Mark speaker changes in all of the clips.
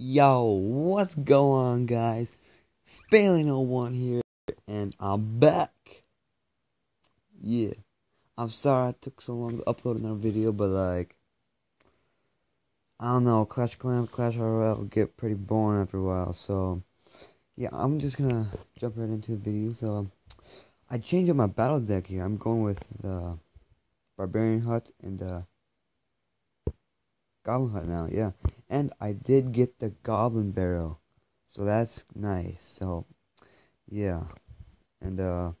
Speaker 1: Yo, what's going on, guys? Spalion01 here, and I'm back. Yeah, I'm sorry I took so long to upload another video, but like, I don't know, Clash Clans, Clash Royale get pretty boring after a while, so yeah, I'm just gonna jump right into the video. So, I changed up my battle deck here. I'm going with the Barbarian Hut and the Goblin Hut now, yeah. And I did get the Goblin Barrel. So that's nice. So, yeah. And, uh,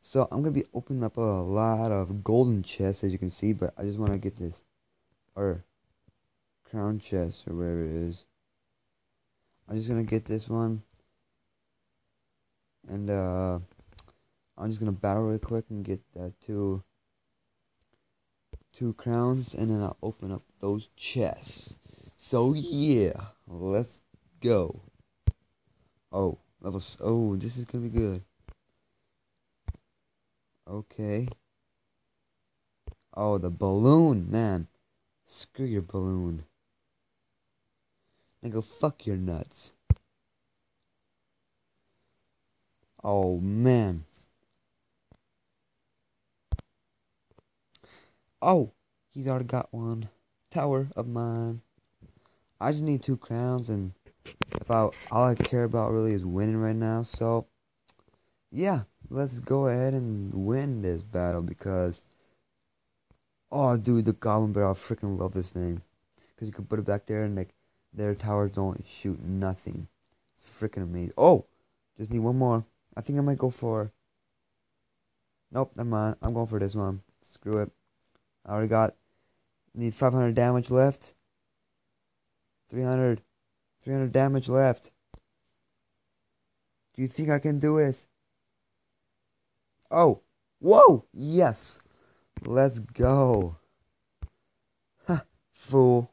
Speaker 1: so I'm going to be opening up a lot of golden chests, as you can see, but I just want to get this, or crown chest, or wherever it is. I'm just going to get this one. And, uh, I'm just going to battle real quick and get that too two crowns and then I'll open up those chests. So yeah, let's go. Oh, level oh, this is to be good. Okay. Oh, the balloon, man. Screw your balloon. Nigga, fuck your nuts. Oh, man. Oh, he's already got one. Tower of mine. I just need two crowns, and if I all I care about really is winning right now. So, yeah, let's go ahead and win this battle because, oh, dude, the Goblin Barrel, I freaking love this thing because you can put it back there and like their towers don't shoot nothing. It's freaking amazing. Oh, just need one more. I think I might go for. Nope, never mind. I'm going for this one. Screw it. I already got, need 500 damage left. 300, 300 damage left. Do you think I can do it? Oh, whoa, yes. Let's go. Ha, fool.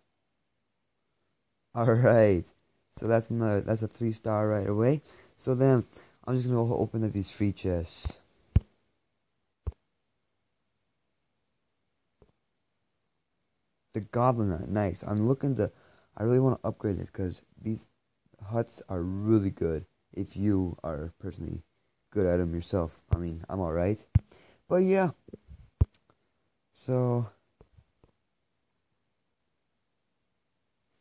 Speaker 1: Alright. So that's another, that's a three star right away. So then, I'm just gonna open up these free chests. The Goblin Hut, nice. I'm looking to, I really want to upgrade this because these huts are really good if you are personally good at them yourself. I mean, I'm alright. But yeah. So,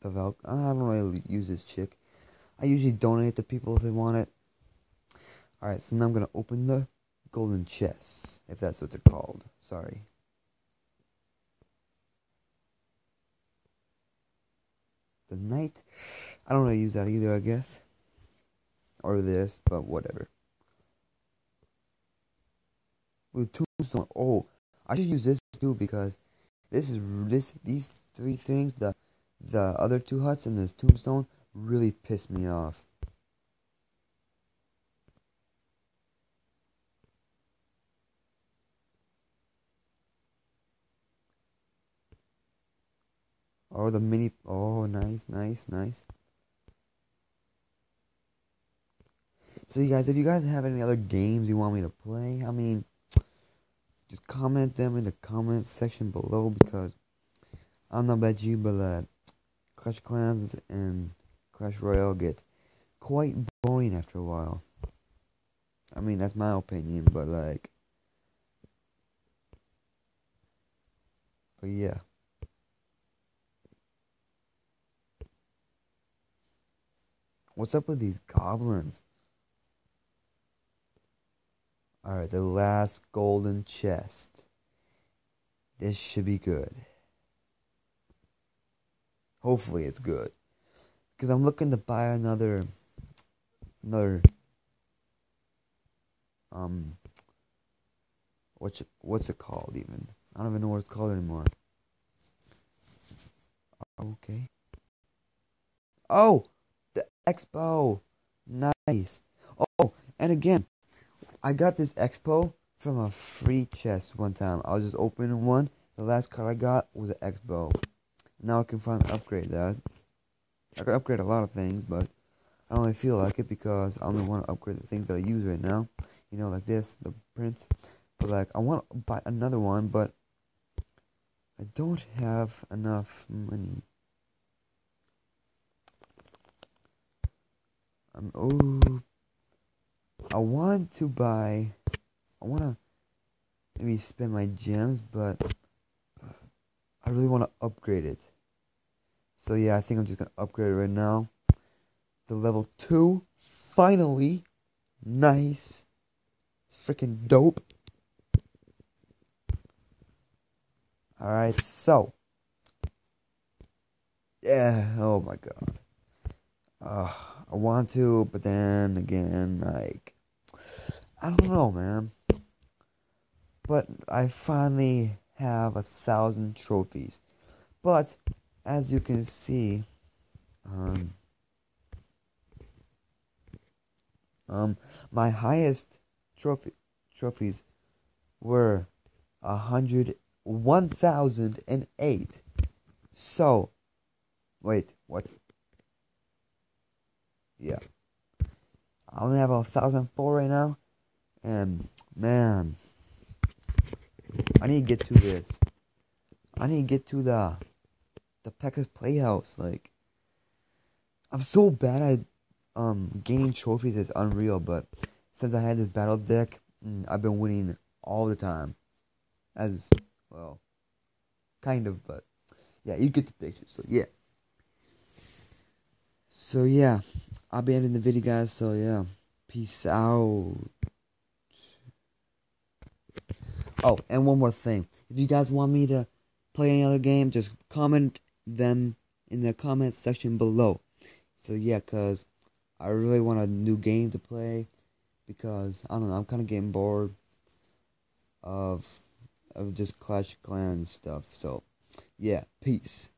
Speaker 1: the Val, I don't really use this chick. I usually donate to people if they want it. Alright, so now I'm to open the golden chests, if that's what they're called. Sorry. The Knight. I don't really use that either, I guess. Or this, but whatever. With tombstone, oh, I should use this too because this is this these three things the the other two huts and this tombstone really piss me off. Oh, the mini. Oh, nice, nice, nice. So, you guys, if you guys have any other games you want me to play, I mean, just comment them in the comment section below because I don't know about you, but uh, Clash Clans and Clash Royale get quite boring after a while. I mean, that's my opinion, but like, but yeah. What's up with these goblins? Alright, the last golden chest. This should be good. Hopefully it's good. Because I'm looking to buy another another um what's it, what's it called even? I don't even know what it's called anymore. Okay. Oh, X-Bow. Nice. Oh, and again, I got this X-Bow from a free chest one time. I was just opening one. The last card I got was an X-Bow. Now I can finally upgrade that. I can upgrade a lot of things, but I don't really feel like it because I only want to upgrade the things that I use right now. You know, like this, the Prince. But like, I want to buy another one, but I don't have enough money. Um, oh, I want to buy. I want to maybe spend my gems, but I really want to upgrade it. So yeah, I think I'm just gonna upgrade it right now. The level two, finally, nice. It's freaking dope. All right, so yeah. Oh my god. Uh, I want to, but then again, like, I don't know, man. But I finally have a thousand trophies. But as you can see, um, um, my highest trophy trophies were a hundred one thousand and eight. So, wait, what? Yeah. I only have a thousand four right now. And man, I need to get to this. I need to get to the the Pekka's Playhouse. Like, I'm so bad at um gaining trophies. It's unreal. But since I had this battle deck, mm, I've been winning all the time. As well, kind of. But yeah, you get the picture. So yeah. So yeah, I'll be ending the video, guys. So yeah, peace out. Oh, and one more thing. If you guys want me to play any other game, just comment them in the comment section below. So yeah, cause I really want a new game to play because I don't know, I'm kind of getting bored of of just Clash Clans stuff. So yeah, peace.